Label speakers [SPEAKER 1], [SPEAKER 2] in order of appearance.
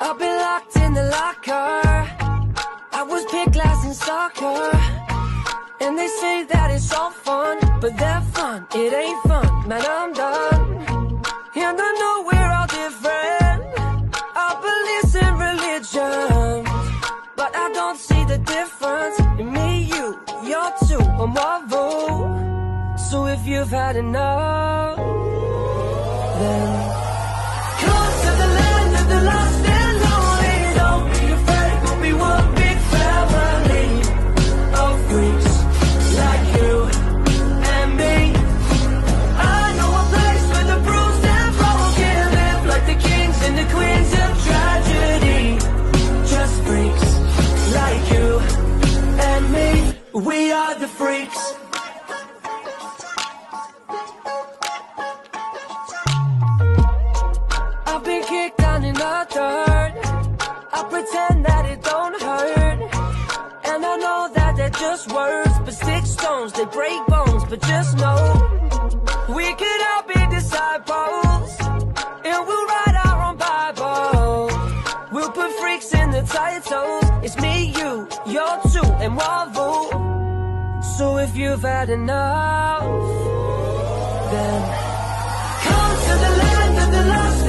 [SPEAKER 1] I've been locked in the locker. I was picked last in soccer. And they say that it's all fun, but that fun, it ain't fun. Man, I'm done. And I know we're all different. Our beliefs and religion But I don't see the difference in me, you, you're two, Marvel. So if you've had enough, We are the freaks. just words, but six stones, they break bones, but just know we could all be disciples and we'll write our own Bible. We'll put freaks in the titles. It's me, you, your two, and Wavu. So if you've had enough, then come to the land of the lost.